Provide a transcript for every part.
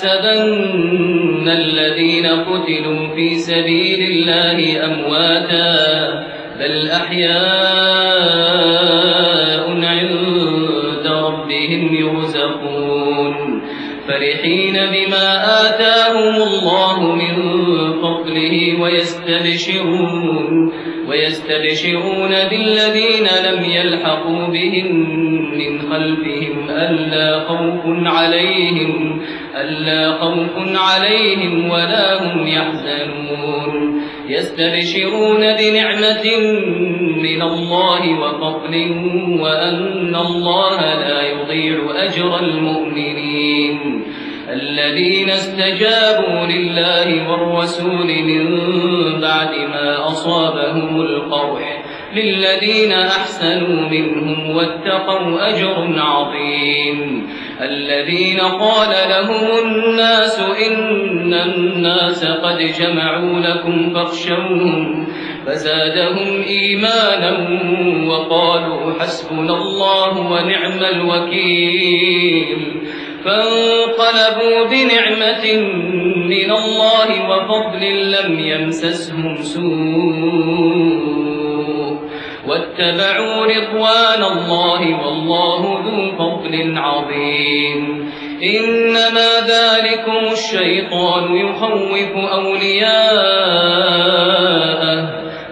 تحسبن الذين قتلوا في سبيل الله أمواتا بل أحياء عند ربهم يرزقون. فرحين بما آتاهم الله من فضله ويستبشرون ويستبشرون بالذين لم يلحقوا بهم من خلفهم ألا خوف عليهم ألا خوف عليهم ولا هم يحزنون. يستبشرون بنعمة من الله وفضل وأن الله لا يضيع أجر المؤمنين. الذين استجابوا لله والرسول من بعد ما أصابهم القرح للذين أحسنوا منهم واتقوا أجر عظيم. الذين قال لهم الناس إن الناس قد جمعوا لكم فاخشوهم فزادهم إيمانا وقالوا حسبنا الله ونعم الوكيل. فانقلبوا بنعمة من الله وفضل لم يمسسهم سوء. واتبعوا رضوان الله والله ذو فضل عظيم. إنما ذلكم الشيطان يخوف أولياءه.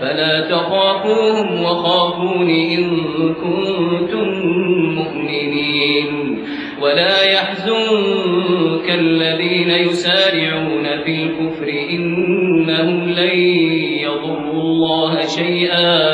فلا تخافوهم وخافون إن كنتم مؤمنين. ولا يحزنك الذين يسارعون في الكفر إنهم لن يضروا الله شيئا.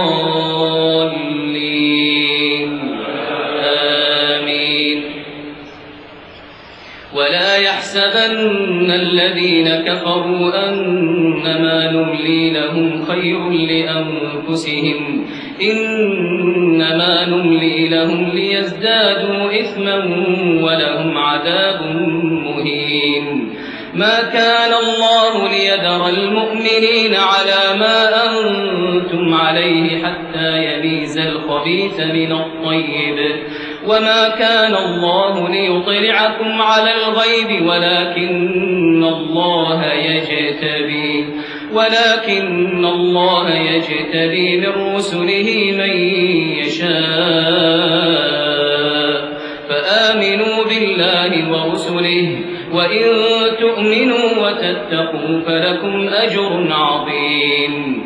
الذين كفروا أنما نملي لهم خير لأنفسهم إنما نملي لهم ليزدادوا إثما ولهم عذاب مهين ما كان الله ليذر المؤمنين على ما أنتم عليه حتى يميز الخبيث من الطيب وما كان الله ليطلعكم على الغيب ولكن الله يجتبي ولكن الله يجتبي من رسله من يشاء فآمنوا بالله ورسله وإن تؤمنوا وتتقوا فلكم أجر عظيم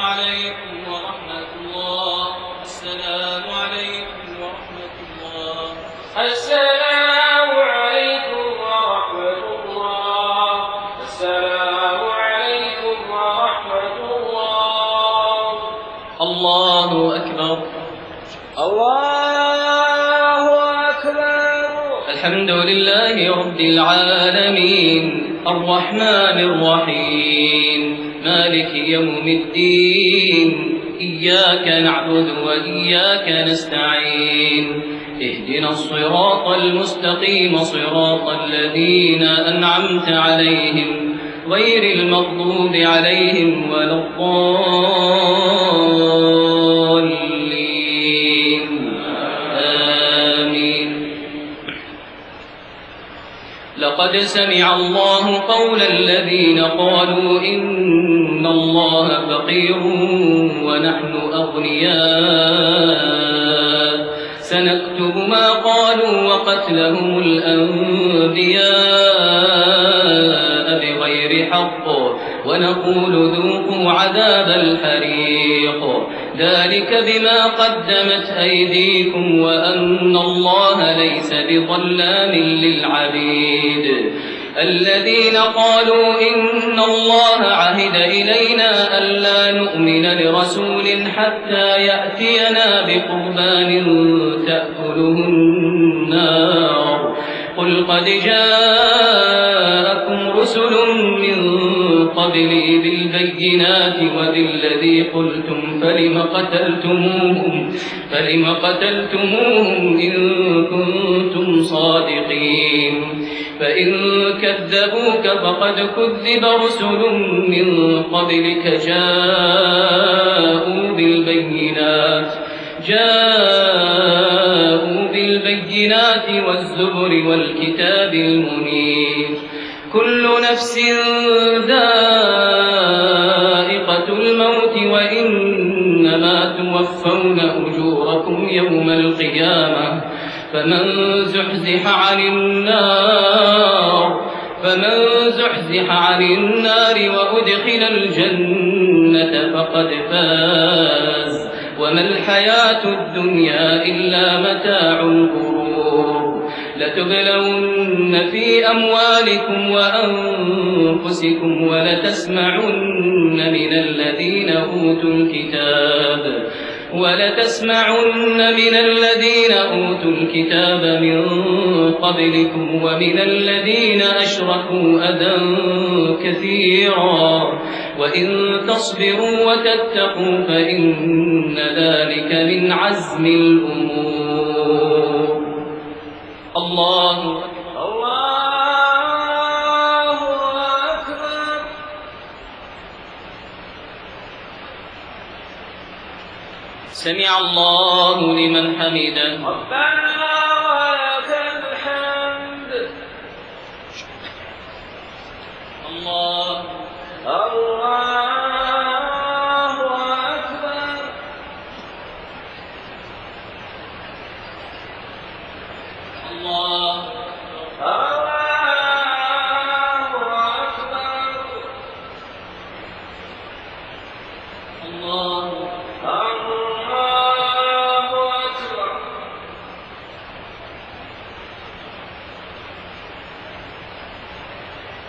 عليكم ورحمة الله. السلام عليكم ورحمة الله. السلام عليكم ورحمة الله. السلام عليكم ورحمة الله. الله أكبر. الله أكبر. الحمد لله رب العالمين. الرحمن الرحيم. مالك يوم الدين. إياك نعبد وإياك نستعين. اهدنا الصراط المستقيم صراط الذين أنعمت عليهم. غير المغضوب عليهم ولا الضالين. آمين. لقد سمع الله قول الذين قالوا إن الله فقير ونحن أغنياء. سنكتب ما قالوا وقتلهم الأنبياء بغير حق. ونقول ذوقوا عذاب الحريق. ذلك بما قدمت أيديكم وأن الله ليس بظلام للعبيد. الذين قالوا إن الله عهد إلينا ألا نؤمن لرسول حتى يأتينا بقربان تأكله النار. قل قد جاءكم رسل من قبلي بالبينات وبالذي قلتم فلم قتلتموهم؟ فلم قتلتموهم إن كنتم صادقين. فإن كذبوك فقد كذب رسل من قبلك جاءوا بالبينات جاءوا بالبينات والزبر والكتاب المنير. كل نفس ذائقة الموت وإنما توفون أجوركم يوم القيامة. فمن زحزح عن النار فمن زحزح عن النار وأدخل الجنة فقد فاز. وما الحياة الدنيا إلا متاع الغرور. لتبلون في أموالكم وأنفسكم ولتسمعن من الذين أوتوا الكتاب. ولتسمعن من الذين أوتوا الكتاب من قبلكم ومن الذين أشركوا أذى كثيرا. وإن تصبروا وتتقوا فإن ذلك من عزم الأمور. الله الله سمع الله لمن حمده. ربنا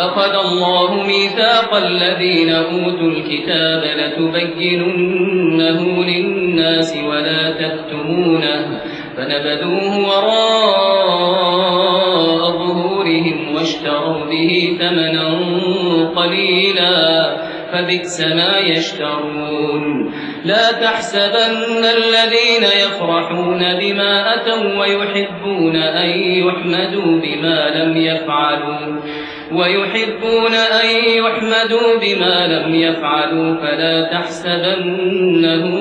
أخذ الله ميثاق الذين أوتوا الكتاب لتبيننه للناس ولا تكتمونه فنبذوه وراء ظهورهم واشتروا به ثمنا قليلا فبئس ما يشترون. لا تحسبن الذين يفرحون بما أتوا ويحبون أن يحمدوا بما لم يفعلوا. ويحبون أن يحمدوا بما لم يفعلوا فلا تحسبنهم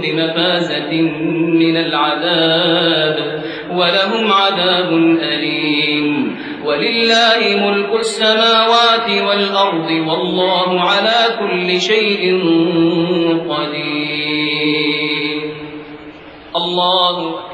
بمفازة من العذاب ولهم عذاب أليم. ولله ملك السماوات والأرض والله على كل شيء قدير. الله الله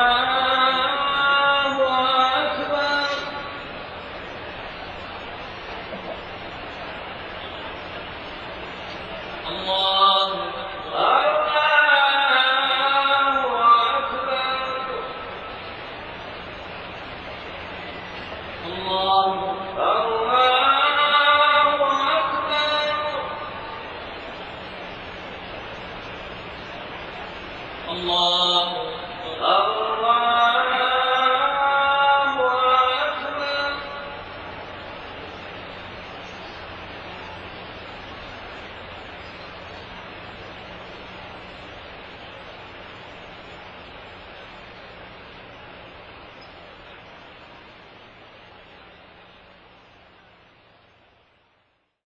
الله الله